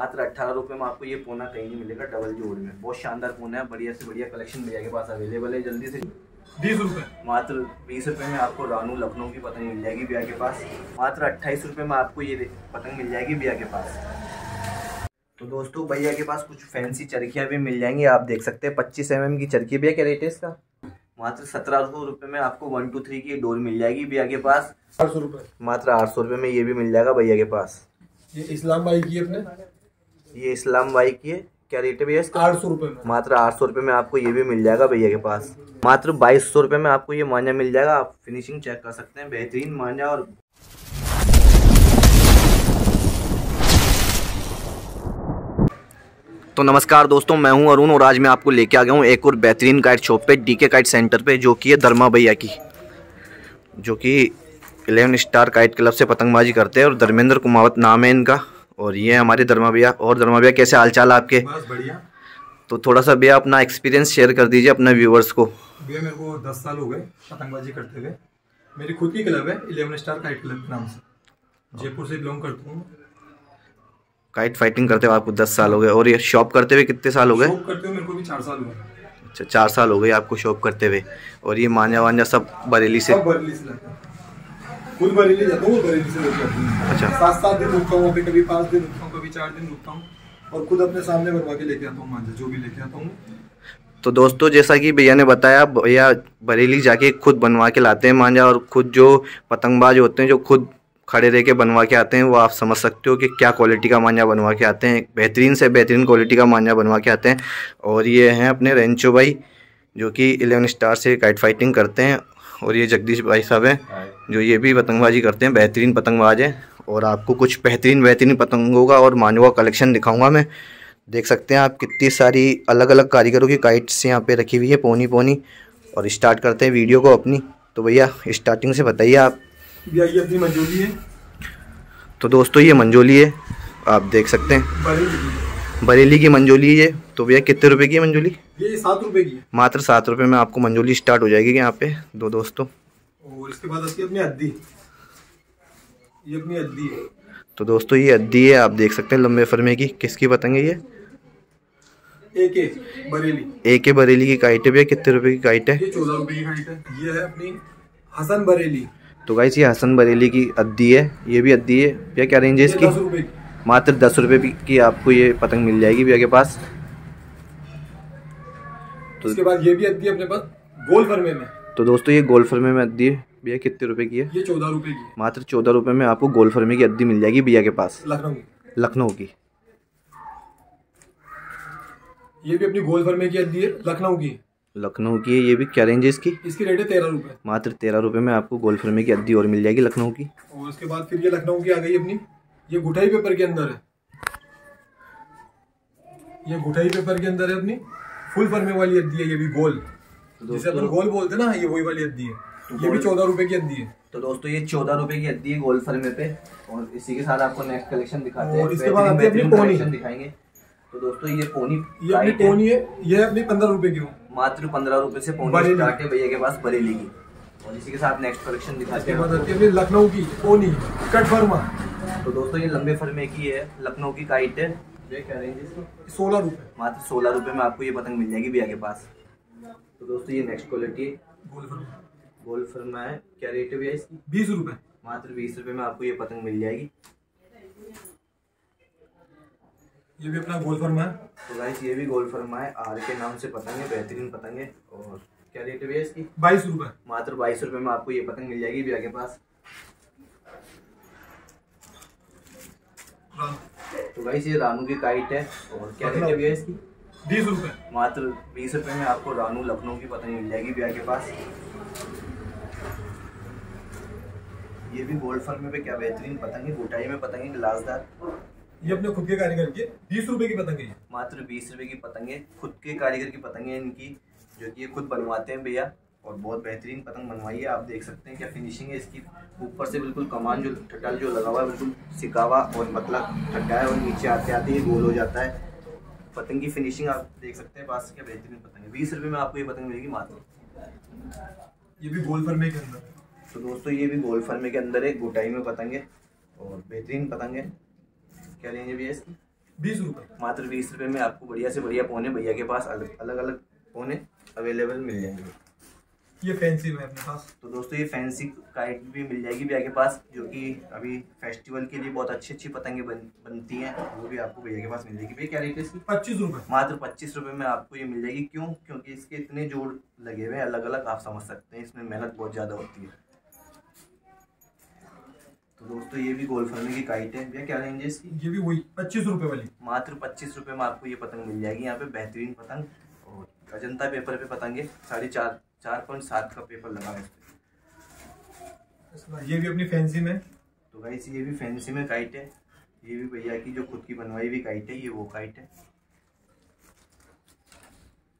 मात्र अट्ठारह रुपये में आपको ये पोना कहीं नहीं मिलेगा डबल जोड़ में। बहुत शानदार पोना है बढ़िया से बढ़िया कलेक्शन भैया के पास अवेलेबल है जल्दी से। बीस रुपए। मात्र बीस रुपये में आपको रानू लखनऊ की पतंग मिल जाएगी भैया के पास। मात्र अट्ठाईस रुपये में आपको ये पतंग मिल जाएगी भैया के पास। तो दोस्तों भैया के पास कुछ फैंसी चरखियाँ भी मिल जाएँगी आप देख सकते हैं पच्चीस एम की चरखी भैया क्या रेट है इसका मात्र सत्रह सौ रुपये में आपको वन टू थ्री की डोर मिल जाएगी भैया के पास। आठ सौ रुपए। मात्र आठ सौ रुपये में ये भी मिल जाएगा भैया के पास। ये इस्लाम भाई की अपने? ये इस्लाम भाई की है। क्या रेट है भैया इसका? आठ सौ रुपए में। मात्र आठ सौ रुपये में आपको ये भी मिल जाएगा भैया के पास। मात्र बाईस सौ रुपये में आपको ये मांझा मिल जाएगा। आप फिनिशिंग चेक कर सकते हैं। बेहतरीन मांझा और तो नमस्कार दोस्तों मैं हूँ अरुण और आज मैं आपको लेके आ गया हूँ एक और बेहतरीन काइट शॉप पे डीके काइट सेंटर पे जो कि है धर्मा भैया की। जो कि इलेवन स्टार काइट क्लब से पतंगबाजी करते हैं और धर्मेंद्र कुमावत नाम है इनका। और ये हमारे धर्मा भैया। और धर्मा भैया कैसे हाल चाल आपके? बस बढ़िया। तो थोड़ा सा भैया अपना एक्सपीरियंस शेयर कर दीजिए अपने व्यूवर्स को। भैया मेरे को दस साल हो गए पतंगबाजी करते हुए। मेरी खुद की क्लब है इलेवन स्टार काइट क्लब के नाम से। जयपुर से बिलोंग करता हूँ। काइट फाइटिंग करते हुए आपको दस साल हो गए। और ये शॉप करते हुए कितने साल हो गए? करते हुए मेरे को भी चार साल हुए अच्छा चार साल हो गए आपको शॉप करते हुए। और ये मांझा वांझा सब बरेली से? बरेली से हूँ। खुद बरेली जाता हूँ बरेली से हूँ। अच्छा। सात सात दिन रुकता हूँ वहाँ कभी पाँच दिन रुकता हूँ कभी चार दिन रुकता हूँ और खुद अपने सामने बनवा के लेके आता हूँ मांझा जो भी लेके आता हूँ। तो दोस्तों जैसा कि भैया ने बताया भैया बरेली जाके खुद बनवा के लाते हैं मांझा और खुद जो पतंगबाज होते हैं जो खुद खड़े रह के बनवा के आते हैं वो आप समझ सकते हो कि क्या क्वालिटी का मांझा बनवा के आते हैं। बेहतरीन से बेहतरीन क्वालिटी का मांझा बनवा के आते हैं। और ये हैं अपने रेंचो भाई जो कि इलेवन स्टार से काइट फाइटिंग करते हैं। और ये जगदीश भाई साहब हैं जो ये भी पतंगबाजी करते हैं बेहतरीन पतंगबाज हैं। और आपको कुछ बेहतरीन बेहतरीन पतंगों का और मानवा कलेक्शन दिखाऊँगा मैं। देख सकते हैं आप कितनी सारी अलग अलग कारीगरों की काइट्स यहाँ पे रखी हुई है पोनी पोनी और स्टार्ट करते हैं वीडियो को अपनी। तो भैया स्टार्टिंग से बताइए आप। भैया ये अपनी मंजूरी है। तो दोस्तों ये मंजोली है आप देख सकते हैं। बरेली की मंजोली है तो भैया कितने रुपए की है मंजोली? ये सात रुपए की है। मात्र सात रुपये में आपको मंजोली स्टार्ट हो जाएगी यहाँ पे दो दोस्तों। और इसके बाद आती है अपनी अद्दी ये अपनी अद्दी है। तो दोस्तों ये अद्दी है आप देख सकते हैं लंबे फरमे की। किसकी पतंग है ये? एक एक बरेली। ए के बरेली की काइट है भैया कितने रुपए की काइट है? ये चौदह रुपए की हाइट है। ये है अपनी हसन बरेली। तो गाइस ये हसन बरेली की अद्दी है ये भी अद्दी है। भैया क्या रेंज है इसकी? रुपए मात्र दस रुपये की आपको ये पतंग मिल जाएगी भैया के पास। तो इसके बाद ये भी अद्दी है अपने पास गोल फरमे में। तो दोस्तों ये गोल फरमे में अद्दी है। भैया कितने रुपए की है? ये चौदह रुपए की मात्र चौदह रुपये में आपको गोल फरमे की अद्दी मिल जाएगी भैया के पास। लखनऊ की। लखनऊ की। ये भी अपनी गोल फरमे की अद्दी है लखनऊ की। लखनऊ की है ये भी क्या रेंज है इसकी? इसकी रेट है तेरह रुपए। मात्र तेरह रुपये में आपको गोल फरमे की अद्दी और मिल जाएगी लखनऊ की। और उसके बाद फिर ये लखनऊ की आ गई अपनी। ये गुठाई पेपर के अंदर है। ये गुठाई पेपर के अंदर है अपनी। फुल फरमे वाली अद्दी है ये भी गोल। जिसे अपन गोल बोलते ना ये वही वाली अद्दी है। ये भी चौदह रुपए की अद्दी है। तो दोस्तों ये चौदह रुपए की अद्दी है गोल फर्मे पे। और इसी के साथ आपको नेक्स्ट कलेक्शन दिखाते हैं। और इसके बाद आती है अपनी पोनी। दिखाएँगे। तो दोस्तों ये पोनी ये अपनी काइट है। ये अपनी पंद्रह रुपए की मात्र पंद्रह रुपए से पोनी स्टार्ट है भैया के पास बरेली की। और इसी के साथ नेक्स्ट कलेक्शन दिखाते हैं लखनऊ की टोनी कट फर्मा तो दोस्तों ये लंबे फरमे की है लखनऊ की काइट है। ये क्या रेंज है इसकी। सोलह रुपए। मात्र सोलह रुपए में आपको ये पतंग मिल जाएगी भैया के पास। तो दोस्तों ये नेक्स्ट क्वालिटी है। गोल फर्मा गोल फरमा है। क्या रेट है भैया इसकी? बीस रुपए। मात्र बीस रुपए में आपको ये पतंग मिल जाएगी। ये भी अपना गोल फर्मा है। तो गाइस ये भी गोल फर्मा है। आर के नाम से पतंग है बेहतरीन पतंग है। और क्या रेट है भैया इसकी? बाईस रुपए। मात्र बाईस रुपए में आपको ये पतंग मिल जाएगी भैया के पास। तो गाइस ये रानू की काइट है। और क्या रेट है इसकी? बीस रुपए। मात्र बीस रुपए में आपको रानू लखनऊ की पतंग मिल जाएगी भैया के पास। ये भी गोल्ड फर्मे पे क्या बेहतरीन पतंग है गोटाई में पतंग है गिलासदार। ये अपने खुद के कारीगर की बीस रुपए की पतंग है। मात्र बीस रुपए की पतंग है खुद के कारीगर की पतंग है इनकी जो कि ये खुद बनवाते हैं भैया। और बहुत बेहतरीन पतंग बनवाई है आप देख सकते हैं क्या फिनिशिंग है इसकी। ऊपर से बिल्कुल कमान जो ठटल जो लगा हुआ है बिल्कुल सिकावा और पतला ठट्टा है और नीचे आते आते ये गोल हो जाता है। पतंग की फिनिशिंग आप देख सकते हैं पास क्या बेहतरीन पतंग है। बीस रुपये में आपको ये पतंग मिलेगी मात्र। ये भी गोल फर्मे के अंदर? तो दोस्तों ये भी गोल फर्मे के अंदर है गोटाई में पतंग है और बेहतरीन पतंग है। क्या है भैया इसकी? बीस रुपये मात्र बीस रुपये में आपको बढ़िया से बढ़िया पौने भैया के पास अलग अलग अलग पौने अवेलेबल मिल जाएँगे। ये फैंसी में अपने पास। तो दोस्तों ये फैंसी काइट भी मिल जाएगी भैया के पास जो कि अभी फेस्टिवल के लिए बहुत अच्छी अच्छी पतंगे बन, बनती हैं वो भी आपको भैया के पास मिल जाएगी। भैया क्या रेट है इसकी? पच्चीस रुपए। मात्र पच्चीस रुपए में आपको ये मिल जाएगी। क्यों? क्योंकि इसके इतने जोड़ लगे हुए हैं अलग अलग आप समझ सकते हैं इसमें मेहनत बहुत ज़्यादा होती है। तो दोस्तों ये भी गोल फर्मे की काइट है। भैया क्या रेंज है इसकी? ये भी वही पच्चीस रुपए वाली। मात्र पच्चीस रुपए में आपको ये पतंग मिल जाएगी। यहाँ पे बेहतरीन पतंग और अजंता पेपर पे पतंगे साढ़े चार चार पॉइंट सात का पेपर लगा है इस पर ये भी अपनी फैंसी में? तो गाइस ये भी फैंसी में काइट है। ये भी भैया की जो खुद की बनवाई हुई काइट है ये वो काइट है।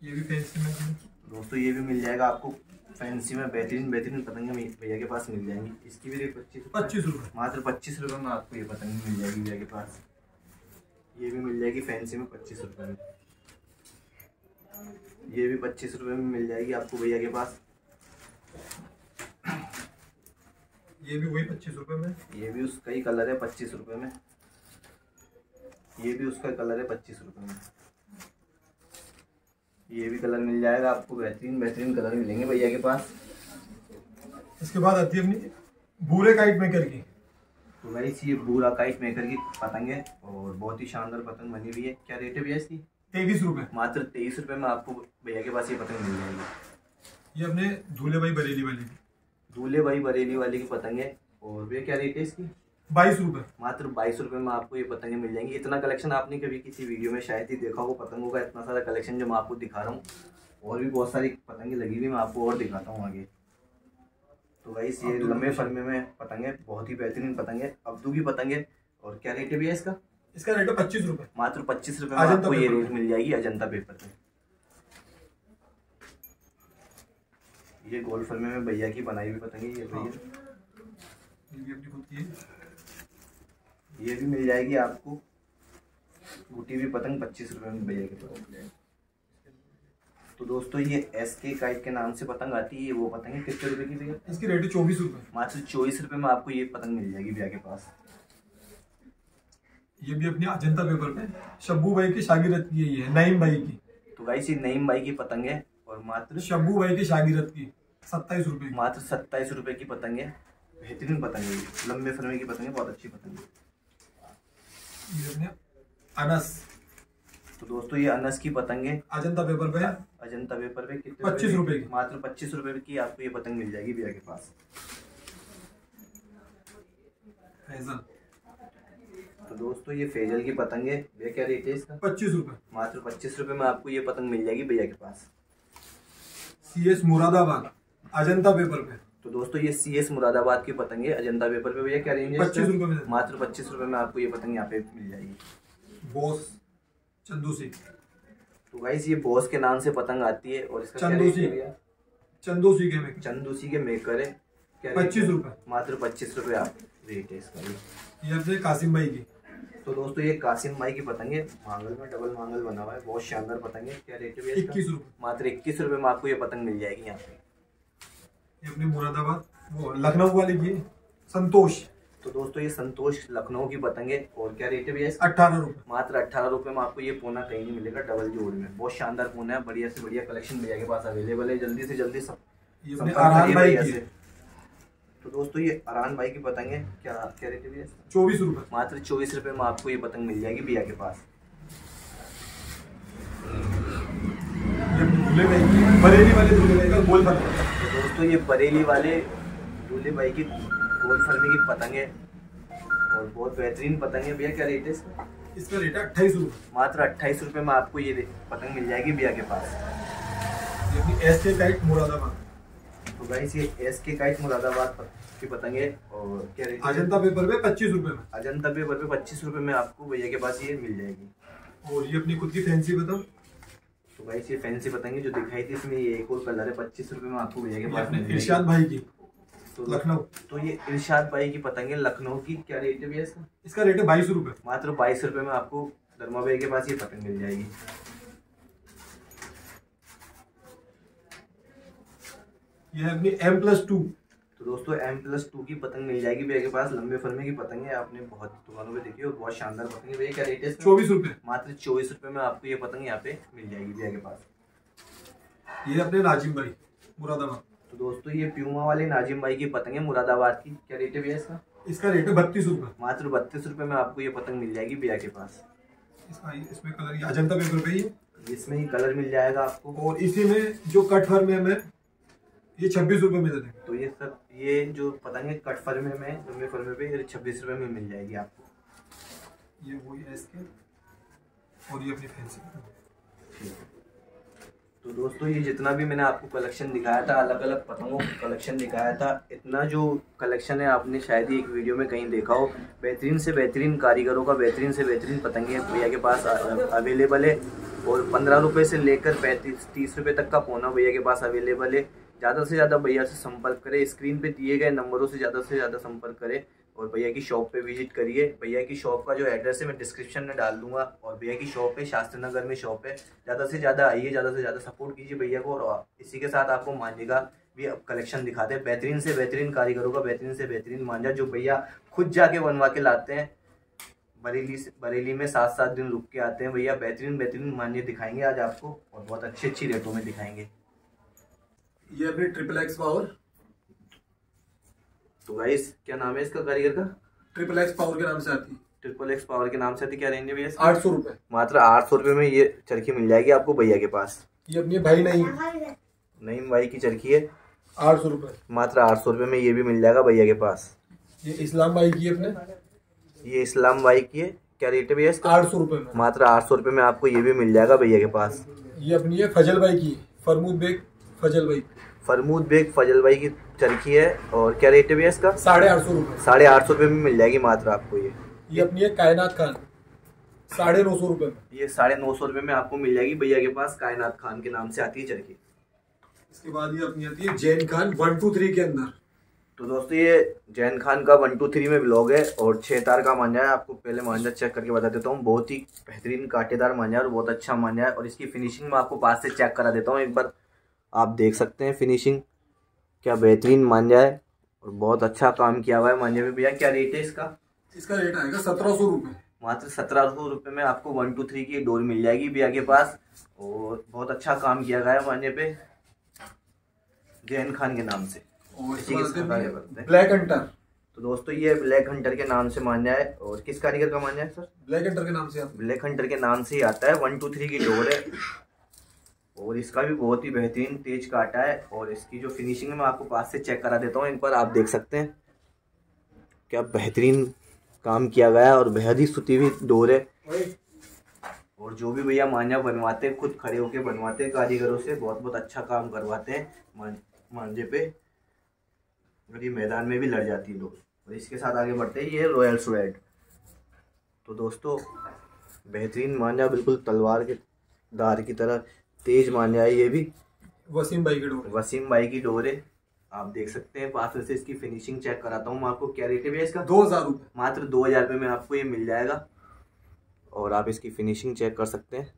ये भी फैंसी में दोस्तों ये भी मिल जाएगा आपको फैंसी में बेहतरीन बेहतरीन पतंगे भैया के पास मिल जाएँगी। इसकी भी रेट पच्चीस पच्चीस रुपये मात्र पच्चीस रुपये में आपको ये पतंग मिल जाएगी भैया के पास। ये भी मिल जाएगी फैंसी में पच्चीस रुपये में। ये भी पच्चीस रुपये में मिल जाएगी आपको भैया के पास। ये भी वही पच्चीस रुपये में? ये भी उसका ही कलर है पच्चीस रुपये में। ये भी उसका कलर है पच्चीस रुपये में। ये भी कलर मिल जाएगा आपको बेहतरीन बेहतरीन कलर मिलेंगे भैया के पास। इसके बाद आती है अपनी भूरे काइट मेकर की। तो भाई ये बूरा काइट मेकर की पतंग है और बहुत ही शानदार पतंग बनी हुई है। क्या रेट है भैया इसकी? तेईस रुपए। मात्र तेईस रुपए में आपको भैया के पास ये पतंग मिल जाएगी। ये अपने दूल्हे भाई बरेली वाली। की दूल्हे भाई बरेली वाले की पतंग है। और भैया क्या रेट है इसकी? बाईस रुपए। मात्र बाईस रुपए में आपको ये पतंगे मिल जाएँगी। इतना कलेक्शन आपने कभी किसी वीडियो में शायद ही देखा हो पतंगों का इतना सारा कलेक्शन जो मैं आपको दिखा रहा हूँ। और भी बहुत सारी पतंगे लगी हुई मैं आपको और दिखाता हूँ आगे। तो भाई ये लंबे फरमे में पतंग बहुत ही बेहतरीन पतंग अब्दू की पतंग और क्या रेट है भैया इसका? इसका रेट है पच्चीस रुपए। मात्र पच्चीस रुपए आपको ये रेट मिल जाएगी अजंता पेपर पे ये गोल फर्मे में भैया की बनाई हुई पतंग ये भैया। ये भी है। ये भी मिल जाएगी आपको। बूटी भी पतंग पच्चीस रुपए में भैया के पास तो दोस्तों ये एस के काइट के नाम से पतंग आती है वो पतंग है। कितने रुपए की भैया? इसकी रेट है चौबीस रुपए। मात्र चौबीस रुपए में आपको ये पतंग मिल जाएगी भैया के पास। ये भी अपनी अजंता पेपर पे। शब्बू भाई की शागिरत की है ये नईम भाई की। तो गाइस ये नईम भाई की पतंग है और मात्र शब्बू भाई की शागिरत की सत्ताईस रुपए मात्र सत्ताईस रुपए की पतंग है। बेहतरीन पतंग है लंबे फरमे की पतंग है बहुत अच्छी पतंग है। अनस। तो दोस्तों ये अनस की पतंग है। अजंता पेपर पे। अजंता पेपर पे कितने पच्चीस रुपए की। मात्र पच्चीस रुपए की आपको ये पतंग मिल जाएगी भैया के पास। तो दोस्तों ये फेजल की पतंग है। भैया क्या रेट है इसका? पच्चीस रुपए। मात्र पच्चीस रुपए में आपको ये पतंग मिल जाएगी भैया के पास। C S Moradabad Ajanta paper पे। तो दोस्तों ये सी एस मुरादाबाद की पतंग है। अजंता पेपर पे भैया क्या रेंज है पच्चीस रुपए में मात्र पच्चीस रुपए में आपको ये पतंग यहाँ पे मिल जाएगी। बॉस चंदू सिंह। तो गाइस ये बॉस के नाम से पतंग आती है और इसका चंदू रेट है सी भैया? चंदू सी के चंदू मेकर है। पच्चीस? रुपए। मात्र पच्चीस रुपए आप रेट है इसका ये। अपने कासिम भाई की। तो दोस्तों ये कासिम भाई की पतंग है मांगल में डबल मांगल बना हुआ है बहुत शानदार पतंग। है क्या रेट है इक्कीस रुपए। मात्र इक्कीस रुपए में आपको ये पतंग मिल जाएगी यहाँ पे। ये अपनी मुरादाबाद वो लखनऊ वाली की संतोष। तो दोस्तों ये संतोष लखनऊ की पतंग है और क्या रेट है भैया अट्ठारह रुपए। मात्र अट्ठारह रुपए में आपको ये पोना कहीं नहीं मिलेगा डबल जोड़ में। बहुत शानदार पोना है बढ़िया से बढ़िया कलेक्शन भैया के पास अवेलेबल है जल्दी से जल्दी सब तो दोस्तों ये अरान भाई की पतंग है। क्या क्या रेट है भैया? चौबीस रुपए। मात्र चौबीस रुपए में आपको ये पतंग मिल जाएगी भैया के पास। बरेली वाले दूल्हे भाई गोल तो दोस्तों ये बरेली वाले दूल्हे भाई की गोल फर्मी की पतंग है। और बहुत बेहतरीन पतंग है भैया क्या रेट है इसका? इसका रेट है अट्ठाईस रुपए। मात्र अट्ठाईस रुपए में आपको ये पतंग मिल जाएगी भैया के पास। S tight Moradabad. तो गाइस ये एस के काइट मुरादाबाद की पतंग और क्या रेट अजंता पेपर पे पच्चीस रुपए में। अजंता पेपर पे पच्चीस रुपए में आपको भैया के पास ये मिल जाएगी। और ये अपनी खुद की फैंसी बताओ। तो गाइस ये फैंसी पतंग जो दिखाई थी इसमें ये एक और कलर है पच्चीस रुपए में आपको भैया के पास इरशाद भाई की तो लखनऊ। तो ये इरशाद भाई की पतंगे लखनऊ की क्या रेट है भैया इसका? इसका रेट है बाईस रुपए। मात्र बाईस रुपए में आपको धर्मा भाई के पास ये पतंग मिल जाएगी। ये है अपनी एम प्लस टू तो दोस्तों एम प्लस टू की पतंग मिल जाएगी भैया के पास। लंबे फरमे की पतंग है। आपने बहुत दुकानों पे देखी और बहुत शानदार पतंग है भैया। क्या रेट है चौबीस रुपए। मात्र चौबीस रुपए में आपको ये पतंग यहाँ पे मिल जाएगी भैया के पास। ये अपने नाजिम भाई मुरादाबाद। तो दोस्तों ये प्यूमा वाले नाजिम भाई की पतंग है मुरादाबाद की। क्या रेट है भैया इसका? इसका रेट है बत्तीस रुपए। मात्र बत्तीस रुपए में आपको ये पतंग मिल जाएगी भैया के पास। इसमें कलर अजंता पेपर पे ही इसमें ही कलर मिल जाएगा आपको। और इसी में जो कट फर में हमें ये छब्बीस रुपए में दे देंगे तो ये सब ये जो पतंग है कट फरमे में लंबे फरमे पे ये छब्बीस रुपए में मिल जाएगी आपको। ये वही है इसके और ये अपनी फैंसी तो दोस्तों ये जितना भी मैंने आपको कलेक्शन दिखाया था अलग अलग पतंगों का कलेक्शन दिखाया था इतना जो कलेक्शन है आपने शायद ही एक वीडियो में कहीं देखा हो। बेहतरीन से बेहतरीन कारीगरों का बेहतरीन से बेहतरीन पतंगे भैया के पास अवेलेबल है। और पंद्रह रुपये से लेकर पैंतीस तीस रुपये तक का पौना भैया के पास अवेलेबल है। ज़्यादा से ज़्यादा भैया से संपर्क करें, स्क्रीन पे दिए गए नंबरों से ज़्यादा से ज़्यादा संपर्क करें और भैया की शॉप पे विज़िट करिए। भैया की शॉप का जो एड्रेस है मैं डिस्क्रिप्शन में डाल दूँगा और भैया की शॉप है शास्त्री नगर में शॉप है। ज़्यादा से ज़्यादा आइए, ज़्यादा से ज़्यादा सपोर्ट कीजिए भैया को और इसी के साथ आपको मांझेगा भी अब कलेक्शन दिखाते हैं। बेहतरीन से बेहतरीन कारीगरों का बेहतरीन से बेहतरीन मांझा जो भैया खुद जाके बनवा के लाते हैं। बरेली से, बरेली में सात सात दिन रुक के आते हैं। भैया बेहतरीन बेहतरीन मांझे दिखाएँगे आज आपको और बहुत अच्छी अच्छी रेटों में दिखाएँगे। ये अपनी ट्रिपल एक्स पावर तो गाइस क्या नाम है इसका कारीगर का? ट्रिपल एक्स पावर के नाम से आती है। ट्रिपल एक्स पावर के नाम से आती क्या रेंज है भैया आठ सौ रुपए। मात्र आठ सौ रुपये में ये चरखी मिल जाएगी आपको भैया के पास। ये अपनी भाई नहीं नईम भाई की चरखी है। आठ सौ रुपए। मात्र आठ सौ रुपये में ये भी मिल जाएगा भैया के पास। ये इस्लाम भाई की अपने। ये इस्लाम भाई की है। क्या रेट है भैया इसका? आठ सौ रुपए में। मात्र आठ सौ रुपये में आपको ये भी मिल जाएगा भैया के पास। ये अपनी है फजल भाई की फरमूद बेग। फजल भाई फरमूद बेग फजल भाई की चरखी है और क्या रेट है भैया इसका? साढ़े आठ सौ रुपए। साढ़े आठ सौ रुपये में मिल जाएगी मात्र आपको ये। ये अपनी है कायनात खान। साढ़े नौ सौ रुपए में। ये साढ़े नौ सौ रुपये में आपको मिल जाएगी भैया के पास कायनात खान के नाम से आती है चरखी इसके बाद ये अपनी आती है Jain Khan one two three के अंदर। तो दोस्तों ये जैन खान का वन टू थ्री में ब्लॉग है और छः तार का मांझा है। आपको पहले मांझा चेक करके बता देता हूँ। बहुत ही बेहतरीन कांटेदार मांझा है और बहुत अच्छा मांझा है और इसकी फिनिशिंग मैं आपको पास से चेक करा देता हूँ। एक बार आप देख सकते हैं फिनिशिंग क्या बेहतरीन मांझा है और बहुत अच्छा काम किया हुआ है मांझे में भैया क्या रेट है इसका? इसका रेट आएगा सत्रह सौ रुपये मात्र सत्रह सौ रुपये में आपको वन टू थ्री की डोर मिल जाएगी भैया के पास। और बहुत अच्छा काम किया गया है मांझे पे जैन खान के नाम से। ब्लैक हंटर तो दोस्तों ये ब्लैक हंटर के नाम से मांझा है। और किस कारीगर का मांझा है सर? ब्लैक हंटर के नाम से ब्लैक हंटर के नाम से ही आता है। वन टू थ्री की डोर है। और इसका भी बहुत ही बेहतरीन तेज काटा है और इसकी जो फिनिशिंग है, मैं आपको पास से चेक करा देता हूँ, एक बार आप देख सकते हैं। क्या बेहतरीन काम किया गया है और बेहद ही सुती हुई डोर है। और जो भी भैया मांझा बनवाते हैं, खुद खड़े होके बनवाते हैं कारीगरों से बहुत बहुत अच्छा काम करवाते हैं मांझे पे। और ये मैदान में भी लड़ जाती है लोग। और इसके साथ आगे बढ़ते हैं, ये रॉयल स्वेड तो दोस्तों, बेहतरीन मांझा बिल्कुल तलवार के दार की तरह तेज मांझा है ये भी। वसीम भाई की डोर। वसीम भाई की डोर। है आप देख सकते हैं पास में से इसकी फिनिशिंग चेक कराता हूँ मैं आपको। क्या रेट है इसका? दो हज़ार रुपये मात्र दो हज़ार रुपये में आपको ये मिल जाएगा। और आप इसकी फिनिशिंग चेक कर सकते हैं।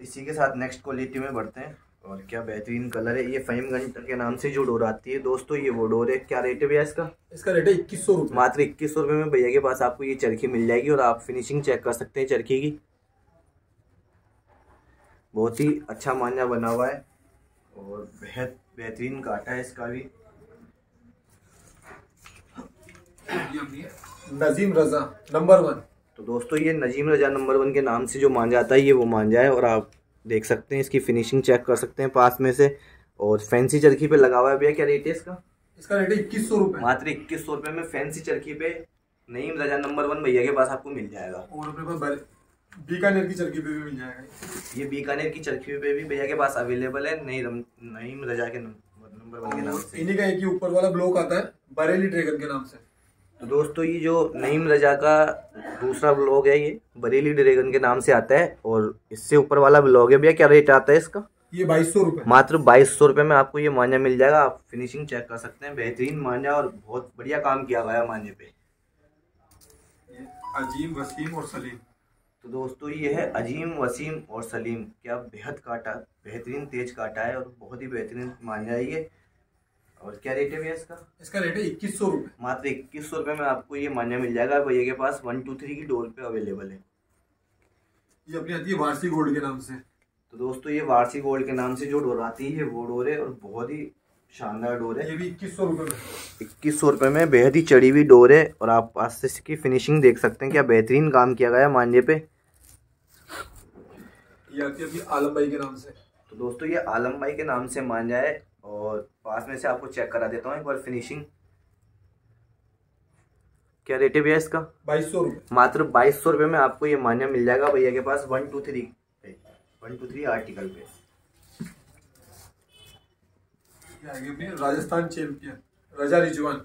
इसी के साथ नेक्स्ट क्वालिटी में बढ़ते हैं। और क्या बेहतरीन कलर है ये फहीम घंटर के नाम से जो डोर आती है। दोस्तों ये वो डोर है। क्या रेट है भैया इसका? इसका रेट है इक्कीस सौ रुपये मात्र इक्कीस सौ रुपये में भैया के पास आपको ये चरखी मिल जाएगी और आप फिनिशिंग चेक कर सकते हैं चरखी की। बहुत ही अच्छा मांझा बना हुआ है और बेहद बेहतरीन काटा है इसका भी। नजीम रजा नंबर वन तो दोस्तों ये नजीम रजा नंबर वन के नाम से जो मांझा आता है ये वो मांझा है और आप देख सकते हैं इसकी फिनिशिंग चेक कर सकते हैं पास में से। और फैंसी चरखी पे लगा हुआ है भैया क्या रेट है इसका? इसका रेट है इक्कीस सौ रुपये मात्र इक्कीस सौ रुपये में फैंसी चरखी पे नईम रजा नंबर वन भैया के पास आपको मिल जाएगा। और अपने पास बीकानेर की चरखी पे भी मिल जाएगा। ये बीकानेर की चरखी पे भी भैया के पास अवेलेबल है नई रम, नईम रजा के नंबर वन के नाम से। इन्हीं का एक ही ऊपर वाला ब्लॉक आता है बरेली ड्रैगन के नाम से। तो दोस्तों ये जो नईम रजा का दूसरा ब्लॉग है ये बरेली ड्रैगन के नाम से आता है और इससे ऊपर वाला ब्लॉग है भैया क्या रेट आता है इसका? ये बाईस सौ रुपये मात्र बाईस सौ रुपये में आपको ये मांझा मिल जाएगा आप फिनिशिंग चेक कर सकते हैं बेहतरीन मांझा और बहुत बढ़िया काम किया गया है मांझे पे। अजीम वसीम और सलीम। तो दोस्तों ये है अजीम वसीम और सलीम। क्या बेहद काटा बेहतरीन तेज काटा है और बहुत ही बेहतरीन मान जाइए और क्या रेट है भैया इसका? इसका रेट है इक्कीस सौ रुपये मात्र इक्कीस सौ रुपये में आपको ये मान्या मिल जाएगा भैया के पास वन टू थ्री की डोर पे अवेलेबल है। ये अपनी आती है वारसी गोल्ड के नाम से। तो दोस्तों ये वारसी गोल्ड के नाम से जो डोर आती है वो डोर है और बहुत ही शानदार डोर है। ये भी इक्कीस सौ रुपये में। इक्कीस सौ रुपये में बेहद ही चढ़ी हुई डोर है और आप पास से इसकी फिनिशिंग देख सकते हैं क्या बेहतरीन काम किया गया है मांझे पे। ये आती है आलम भाई के नाम से। तो दोस्तों ये आलम भाई के नाम से मांझा है और पास में से आपको चेक करा देता हूँ एक बार फिनिशिंग क्या रेट है भैया इसका? बाईस सौ रुपये मात्र बाईस सौ रुपये में आपको ये मान्य मिल जाएगा भैया के पास one two three one two three article पे। राजस्थान चैंपियन रजा रिजवान।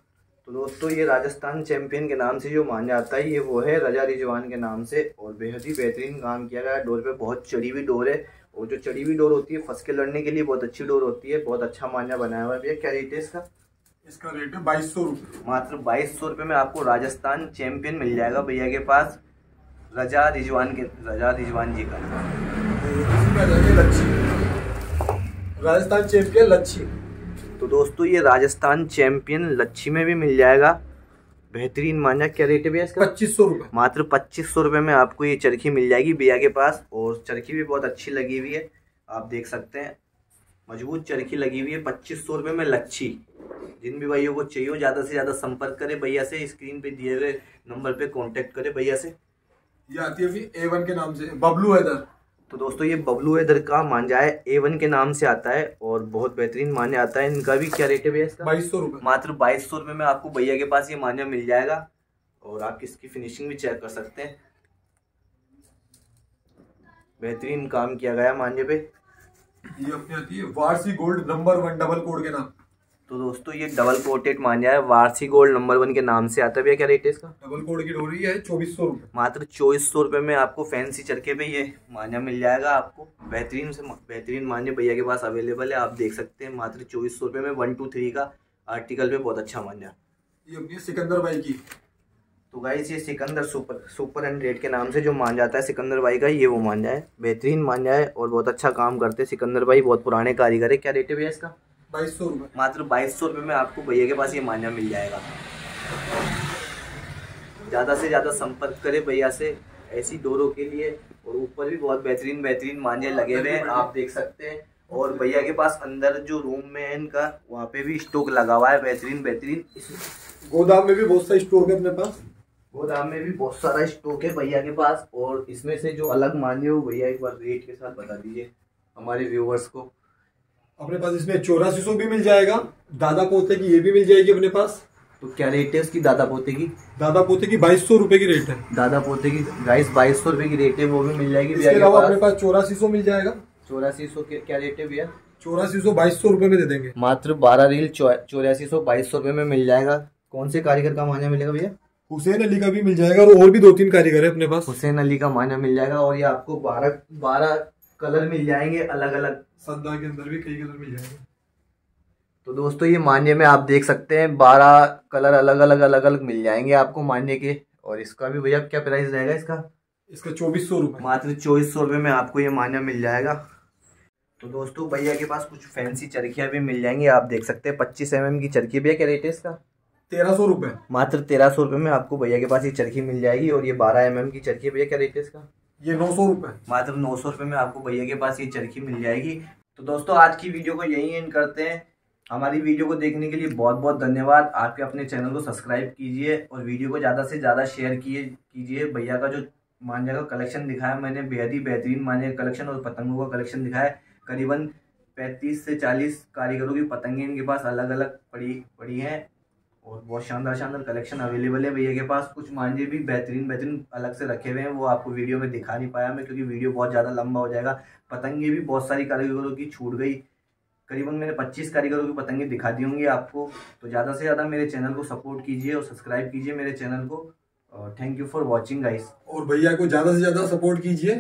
तो दोस्तों ये राजस्थान चैंपियन के नाम से जो माना जाता है ये वो है रजा रिजवान के नाम से और बेहद ही बेहतरीन काम किया गया है। डोर पे बहुत चढ़ी हुई डोर है। और जो चढ़ी हुई डोर होती है फंस के लड़ने के लिए बहुत अच्छी डोर होती है बहुत अच्छा मान्या बनाया हुआ है भैया। क्या रेट है इसका? इसका रेट है बाईस सौ रुपये मात्र बाईस सौ रुपये में आपको राजस्थान चैंपियन मिल जाएगा भैया के पास रजा रिजवान के रजा रिजवान जी का। राजस्थान चैंपियन लच्छी। तो दोस्तों ये राजस्थान चैंपियन लच्छी में भी मिल जाएगा। बेहतरीन मांझा क्या रेट है भैया इसका? पच्चीस सौ रुपये मात्र पच्चीस सौ रुपये में आपको ये चरखी मिल जाएगी भैया के पास और चरखी भी बहुत अच्छी लगी हुई है। आप देख सकते हैं मज़बूत चरखी लगी हुई है पच्चीस सौ रुपये में लच्छी। जिन भी भाइयों को चाहिए हो ज़्यादा से ज़्यादा संपर्क करें भैया से स्क्रीन पे दिए हुए नंबर पे कांटेक्ट करें भैया से। ये आती है ए वन के नाम से बबलू हैदर। तो दोस्तों ये बबलू हैदर का मांझा है ए वन के नाम से आता है और बहुत बेहतरीन मान्य आता है। इनका भी क्या रेट है भैया इसका? बाईस सौ रुपये मात्र बाईस सौ रुपये में आपको भैया के पास ये मान्या मिल जाएगा और आप इसकी फिनिशिंग भी चेक कर सकते हैं। बेहतरीन काम किया गया मांझे पे। ये अपनी आती है Warsi gold number one double code के नाम। तो दोस्तों ये डबल कोटेड मांझा है वारसी गोल्ड नंबर वन के नाम से आता है भैया क्या रेट है इसका? डबल कोड की डोरी है चौबीस सौ रुपये। मात्र चौबीस सौ रुपये में आपको फैंसी चरखे पे ये मांझा मिल जाएगा आपको। बेहतरीन से बेहतरीन मांझे भैया के पास अवेलेबल है आप देख सकते हैं मात्र चौबीस सौ रुपये में वन टू थ्री का आर्टिकल पे बहुत अच्छा मांझा ये अपनी सिकंदर भाई की। तो गाइस ये सिकंदर सुपर सुपर हंड्रेड के नाम से जो मान जाता है सिकंदर भाई का ये वो मान जाए बेहतरीन मान जाए और बहुत अच्छा काम करते हैं सिकंदर भाई बहुत पुराने कारीगर है। क्या रेट है भैया इसका? बाईस सौ रुपये। मात्र बाईस सौ रुपये में आपको भैया के पास ये मांझा मिल जाएगा। ज़्यादा से ज़्यादा संपर्क करें भैया से ऐसी डोरों के लिए और ऊपर भी बहुत बेहतरीन बेहतरीन मांझे लगे हुए हैं आप देख सकते हैं। और भैया के पास अंदर जो रूम में है इनका वहाँ पे भी स्टॉक लगा हुआ है बेहतरीन बेहतरीन। गोदाम में भी बहुत सा स्टॉक है अपने पास। गोदाम में भी बहुत सारा स्टॉक है भैया के पास और इसमें से जो अलग मान्य हो भैया एक बार रेट के साथ बता दीजिए हमारे व्यूवर्स को। अपने पास इसमें चौरासी सौ भी मिल जाएगा। दादा पोते की ये भी मिल जाएगी अपने पास। तो क्या रेट है उसकी दादा पोते की? दादा पोते की बाईस सौ रुपए की रेट है। दादा पोते की गाइस बाईस सौ रुपए की रेट है वो भी मिल जाएगी इसके अलावा अपने पास पास चौरासी सौ मिल जाएगा। चौरासी सौ क्या रेट है भैया? चौरासी सौ बाईस सौ रुपए में दे देंगे। मात्र बारह रील चौरासी सौ बाईस सौ रुपए में मिल जाएगा। कौन से कारीगर का मान्य मिलेगा भैया? हुसैन अली का भी मिल जाएगा और और भी दो तीन कारीगर है अपने पास। हुसैन अली का मान्य मिल जाएगा और ये आपको बारह बारह कलर मिल जाएँगे अलग अलग सद्दा के अंदर भी कई कलर मिल जाएँगे। तो दोस्तों ये मान्य में आप देख सकते हैं बारह कलर अलग अलग अलग अलग मिल जाएँगे आपको मान्य के। और इसका भी भैया क्या प्राइस रहेगा इसका? इसका चौबीस सौ रुपए। मात्र चौबीस सौ रुपये में आपको ये मान्य मिल जाएगा। तो दोस्तों भैया के पास कुछ फैंसी चरखियाँ भी मिल जाएँगी। आप देख सकते हैं पच्चीस एम की चरखी भैया क्या रेट है इसका? तेरह सौ रुपए। मात्र तेरह सौ रुपये में आपको भैया के पास ये चरखी मिल जाएगी। और ये बारह एम की चरखी भैया क्या रेट है इसका? ये नौ सौ रुपए। मात्र नौ सौ रुपये में आपको भैया के पास ये चरखी मिल जाएगी। तो दोस्तों, आज की वीडियो को यही एंड करते हैं। हमारी वीडियो को देखने के लिए बहुत बहुत धन्यवाद आपके अपने चैनल को सब्सक्राइब कीजिए और वीडियो को ज़्यादा से ज़्यादा शेयर किए, कीजिए। भैया का जो मांझा का कलेक्शन दिखाया मैंने, बेहद ही बेहतरीन मांझे का कलेक्शन और पतंगों का कलेक्शन दिखाया करीबन पैंतीस से चालीस कारीगरों की पतंगें इनके पास अलग अलग पड़ी पड़ी हैं। और बहुत शानदार शानदार कलेक्शन अवेलेबल है भैया के पास। कुछ मांझे भी बेहतरीन बेहतरीन अलग से रखे हुए हैं, वो आपको वीडियो में दिखा नहीं पाया मैं, क्योंकि वीडियो बहुत ज़्यादा लंबा हो जाएगा। पतंगे भी बहुत सारी कारीगरों की छूट गई। करीबन मैंने 25 कारीगरों की पतंगे दिखा दी होंगी आपको। तो ज़्यादा से ज़्यादा मेरे चैनल को सपोर्ट कीजिए और सब्सक्राइब कीजिए मेरे चैनल को। Thank you for watching guys और भैया को ज़्यादा से ज़्यादा सपोर्ट कीजिए।